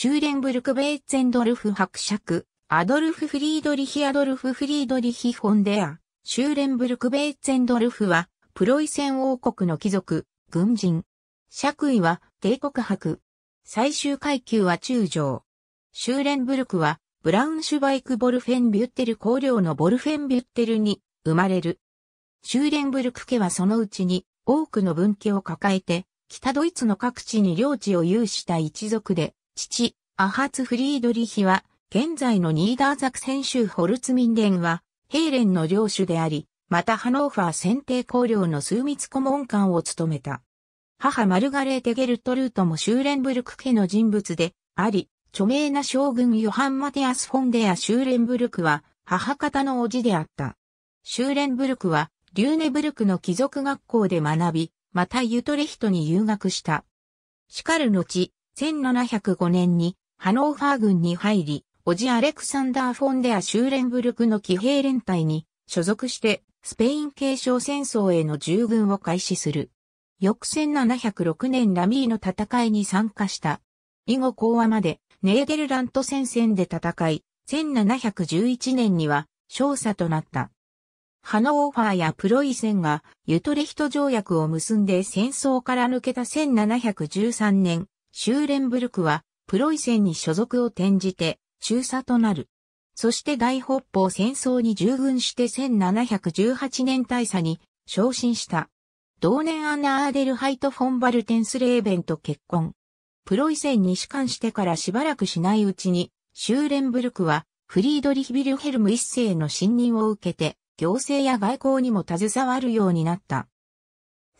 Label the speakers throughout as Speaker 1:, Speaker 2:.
Speaker 1: シューレンブルク・ベーツェンドルフ伯爵、アドルフ・フリードリヒ・アドルフ・フリードリヒ・フォンデア、シューレンブルク・ベーツェンドルフは、プロイセン王国の貴族、軍人。爵位は帝国博。最終階級は中将。シューレンブルクは、ブラウンシュバイク・ボルフェンビュッテル公領のボルフェンビュッテルに生まれる。シューレンブルク家はそのうちに多くの分家を抱えて、北ドイツの各地に領地を有した一族で、父、アハツ・フリードリヒは、現在のニーダーザクセン州ホルツミンデンは、ヘーレンの領主であり、またハノーファー選定公領の枢密顧問官を務めた。母マルガレーテ・ゲルトルートもシューレンブルク家の人物であり、著名な将軍ヨハン・マティアス・フォンデア・シューレンブルクは母方の叔父であった。シューレンブルクはリューネブルクの貴族学校で学び、またユトレヒトに留学した。しかる後、1705年にハノーファー軍に入り、オジアレクサンダー・フォンデア・シューレンブルクの騎兵連隊に所属してスペイン継承戦争への従軍を開始する。翌1706年ラミーの戦いに参加した。以後講和までネーデルラント戦線で戦い、1711年には少佐となった。ハノーファーやプロイセンがユトレヒト条約を結んで戦争から抜けた1713年、シューレンブルクはプロイセンに所属を転じて中佐となる。そして大北方戦争に従軍して1718年大佐に昇進した。同年アナ・ーデルハイト・フォン・バルテンスレーベンと結婚。プロイセンに仕官してからしばらくしないうちに、シューレンブルクはフリードリヒ・ビルヘルム一世の信任を受けて、行政や外交にも携わるようになった。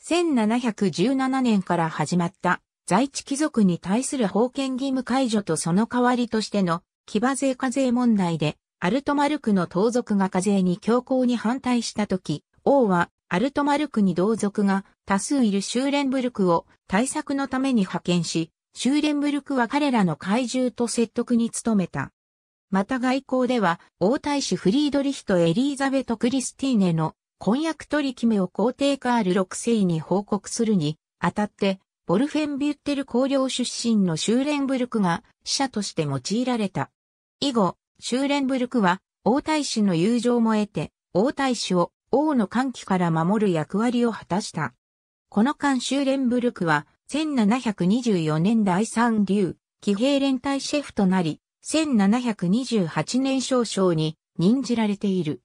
Speaker 1: 1717年から始まった在地貴族に対する封建義務解除とその代わりとしての騎馬税課税問題で、アルトマルクの盗賊が課税に強行に反対したとき、王はアルトマルクに同族が多数いるシューレンブルクを対策のために派遣し、シューレンブルクは彼らの怪獣と説得に努めた。また外交では、王太子フリードリヒとエリーザベト・クリスティーネの婚約取り決めを皇帝カール6世に報告するに、あたって、ボルフェンビュッテル公領出身のシューレンブルクが使者として用いられた。以後、シューレンブルクは王太子の友情も得て、王太子を王の歓喜から守る役割を果たした。この間シューレンブルクは1724年第三流、騎兵連隊シェフとなり、1728年少々に任じられている。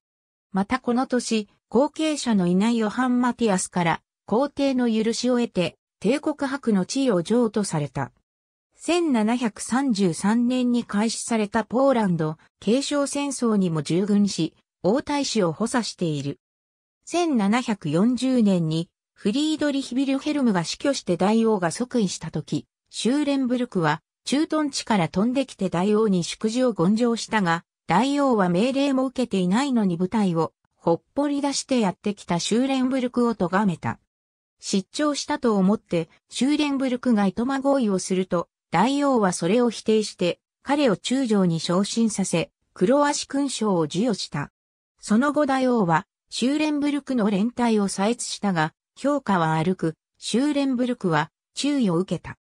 Speaker 1: またこの年、後継者のいないヨハン・マティアスから皇帝の許しを得て帝国博の地位を譲渡された。1733年に開始されたポーランド継承戦争にも従軍し、王太子を補佐している。1740年にフリードリヒビルヘルムが死去して大王が即位した時、シューレンブルクは駐屯地から飛んできて大王に祝辞を言上したが、大王は命令も受けていないのに部隊をほっぽり出してやってきたシューレンブルクを咎めた。失調したと思ってシューレンブルクが糸間合意をすると、大王はそれを否定して彼を中将に昇進させ、黒足勲章を授与した。その後大王はシューレンブルクの連隊を採掘したが、評価は悪く、シューレンブルクは注意を受けた。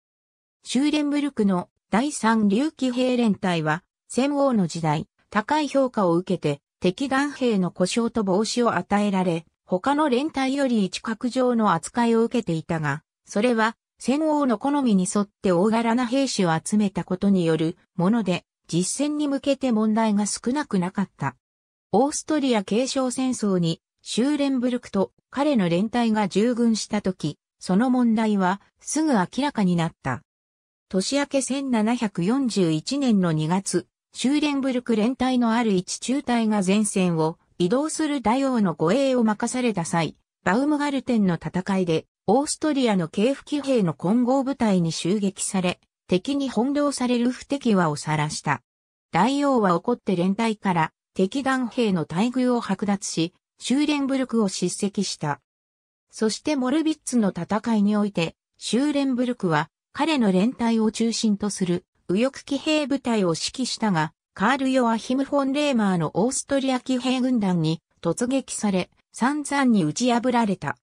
Speaker 1: シューレンブルクの第三竜騎兵連隊は、戦王の時代、高い評価を受けて、敵弾兵の故障と防止を与えられ、他の連隊より一角上の扱いを受けていたが、それは、戦王の好みに沿って大柄な兵士を集めたことによるもので、実戦に向けて問題が少なくなかった。オーストリア継承戦争にシューレンブルクと彼の連隊が従軍した時、その問題はすぐ明らかになった。年明け1741年の2月、シューレンブルク連隊のある一中隊が前線を移動する大王の護衛を任された際、バウムガルテンの戦いで、オーストリアの警付騎兵の混合部隊に襲撃され、敵に翻弄される不敵話を晒した。大王は怒って連隊から敵団兵の待遇を剥奪し、シューレンブルクを叱責した。そしてモルビッツの戦いにおいて、シューレンブルクは彼の連隊を中心とする右翼騎兵部隊を指揮したが、カール・ヨアヒム・フォン・レーマーのオーストリア騎兵軍団に突撃され、散々に打ち破られた。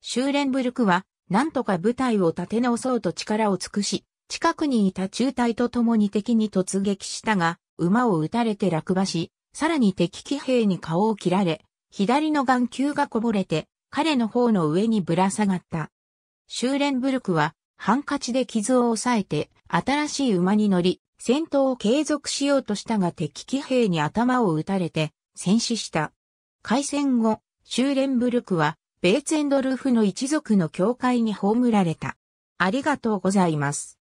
Speaker 1: シューレンブルクは、なんとか部隊を立て直そうと力を尽くし、近くにいた中隊と共に敵に突撃したが、馬を撃たれて落馬し、さらに敵騎兵に顔を切られ、左の眼球がこぼれて、彼の方の上にぶら下がった。シューレンブルクは、ハンカチで傷を抑えて、新しい馬に乗り、戦闘を継続しようとしたが敵機兵に頭を撃たれて、戦死した。開戦後、修練ブルクは、ベーツェンドルフの一族の教会に葬られた。ありがとうございます。